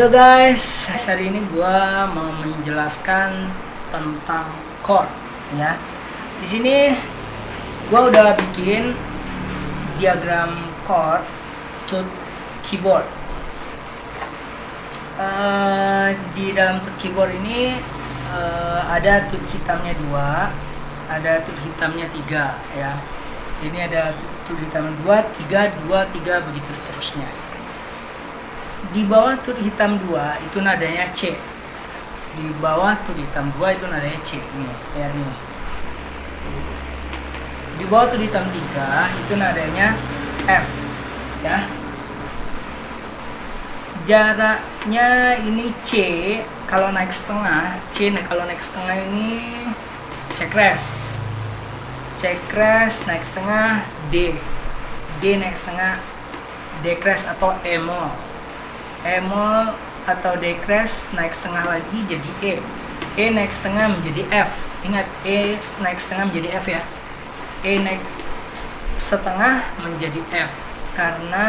Halo guys, hari ini gua mau menjelaskan tentang chord ya. Di sini gua udah bikin diagram chord tooth keyboard. Eh, di dalam tooth keyboard ini eh, ada tooth hitamnya dua, ada tooth hitamnya tiga ya. Ini ada tooth hitam dua, tiga, dua, tiga begitu seterusnya di bawah tut hitam dua itu nadanya C. Di bawah tut hitam dua itu nadanya C. Nih lihat nih. Di bawah tut hitam tiga itu nadanya F ya. Jaraknya ini C kalau naik setengah C nah kalau naik setengah ini cekres cekres naik setengah D. D naik setengah dekres atau emol emol atau decrease naik setengah lagi jadi E. E naik setengah menjadi F. Ingat E naik setengah menjadi F ya. E naik setengah menjadi F. Karena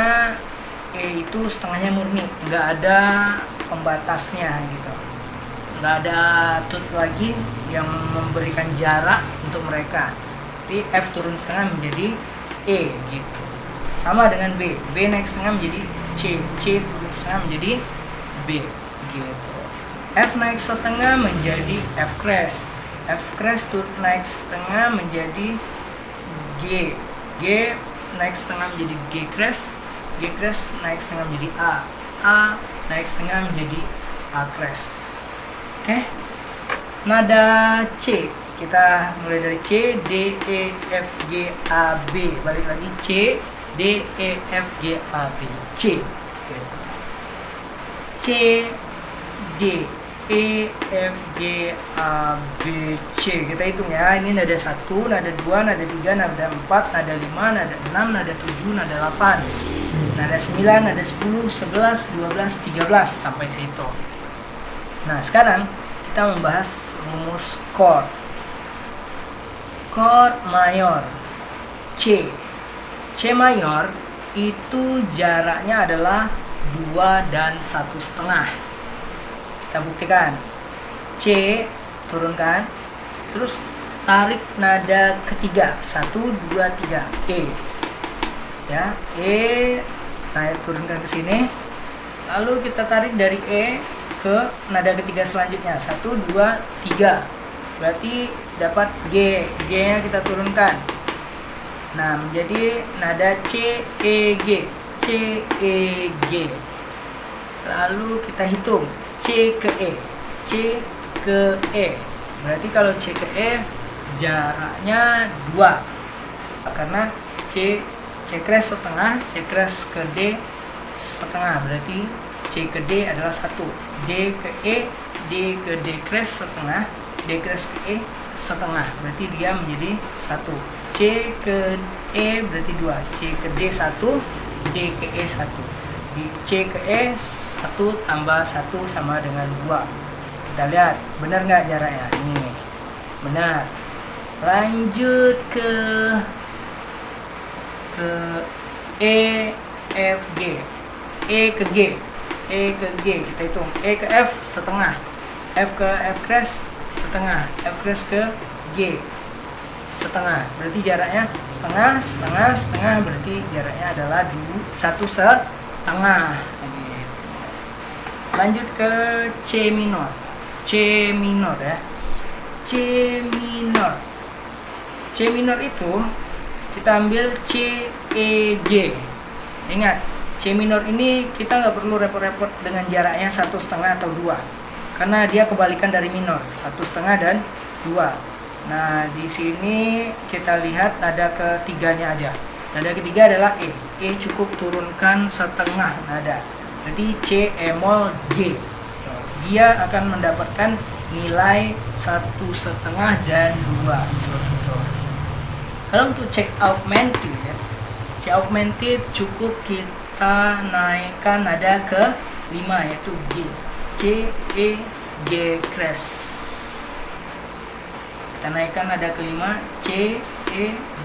E itu setengahnya murni. Nggak ada pembatasnya gitu. Nggak ada tut lagi yang memberikan jarak untuk mereka. Jadi F turun setengah menjadi E gitu. Sama dengan B. B naik setengah menjadi C C setengah menjadi B gitu. F naik setengah menjadi F crash. F crash turun naik setengah menjadi G. G naik setengah menjadi G crash. G crash naik setengah menjadi A. A naik setengah menjadi A crash. Oke. Okay? nada C. Kita mulai dari C D E F G A B. Balik lagi C D E F G A B C. C D E F G A B C. Kita hitung ya ini nada satu nada dua nada tiga nada empat nada lima nada enam nada tujuh nada delapan nada sembilan nada sepuluh sebelas dua belas tiga belas sampai situ. Nah sekarang kita membahas rumus chord chord mayor. C C mayor itu jaraknya adalah dua dan satu setengah. Kita buktikan. C turunkan. Terus tarik nada ketiga. Satu dua tiga. E. Ya E. Naik turunkan ke sini. Lalu kita tarik dari E ke nada ketiga selanjutnya. Satu dua tiga. Berarti dapat G. G nya kita turunkan Nah, menjadi nada C E G. C E G. Lalu kita hitung C ke E. C ke E. Berarti kalau C ke E jaraknya 2. Karena C C crash setengah, C crash ke D setengah. Berarti C ke D adalah 1. D ke E, D ke D crash setengah, D crash ke E setengah. Berarti dia menjadi 1. C ke E berarti 2 C ke D 1 D ke E 1 di C ke E 1 tambah 1 sama dengan 2 kita lihat benar nggak jaraknya? Nih. Benar. Lanjut ke ke E F G. E ke G. E ke G kita hitung. E ke F setengah. F ke F crash setengah. F crash ke G setengah. Berarti jaraknya setengah setengah setengah. Berarti jaraknya adalah dua satu setengah. Lanjut ke C minor. C minor ya. C minor. C minor itu kita ambil C E G. Ingat C minor ini kita nggak perlu repot-repot dengan jaraknya satu setengah atau dua. Karena dia kebalikan dari minor satu setengah dan dua Nah, di sini kita lihat nada ketiganya aja. Nada ketiga adalah E. E cukup turunkan setengah nada. Berarti C emol G. Dia akan mendapatkan nilai satu setengah dan dua. Kalau untuk check augmented, check augmented cukup kita naikkan nada ke 5 yaitu G. C E G crash kita naikkan nada kelima C E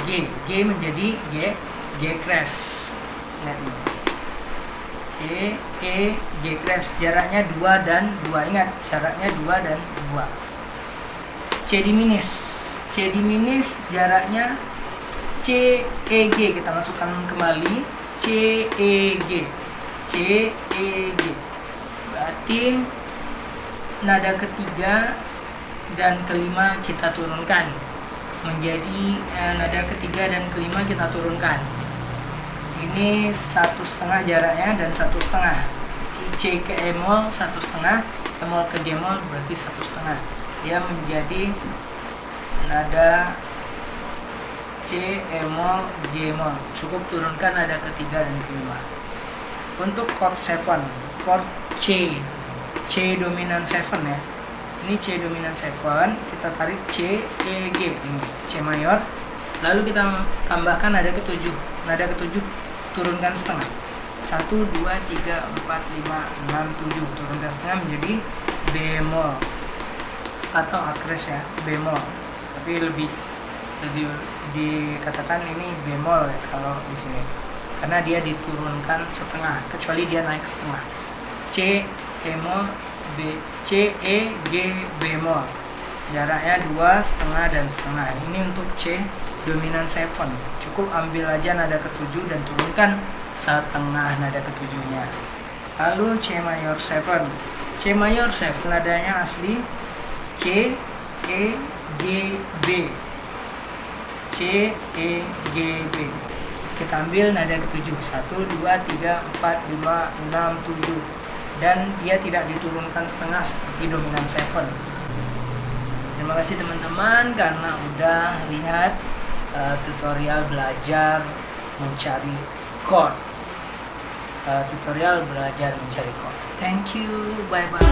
G. G menjadi G G crash. Lihat nih C E G crash. Jaraknya 2 dan 2 ingat jaraknya 2 dan 2 C diminis. C diminis jaraknya C E G. Kita masukkan kembali. C E G. C E G. Berarti nada ketiga dan kelima kita turunkan. Menjadi eh, nada ketiga dan kelima kita turunkan. Ini satu setengah jaraknya dan satu setengah. C ke E mol satu setengah E mol ke G mol berarti satu setengah. Dia menjadi nada C E mol G mol. Cukup turunkan nada ketiga dan kelima. Untuk chord 7 chord C. C dominan 7 ya ini C dominan 7 kita tarik C E G ini C mayor. Lalu kita tambahkan nada ketujuh. Nada ketujuh turunkan setengah. 1 2 3 4 5 6 7 turunkan setengah menjadi bemol atau akres ya bemol tapi lebih lebih dikatakan ini bemol ya kalau di sini. Karena dia diturunkan setengah kecuali dia naik setengah. C bemol B C E G bemol jaraknya dua setengah dan setengah. Ini untuk C dominan 7 cukup ambil aja nada ketujuh dan turunkan setengah nada ketujuhnya. Lalu C mayor 7 C mayor 7 nadanya asli C E G B. C E G B. Kita ambil nada ketujuh. 1 2 3 4 5 6 7 dan dia tidak diturunkan setengah seperti dominan 7 terima kasih teman-teman karena udah lihat uh, tutorial belajar mencari chord. Uh, tutorial belajar mencari chord. Thank you. Bye bye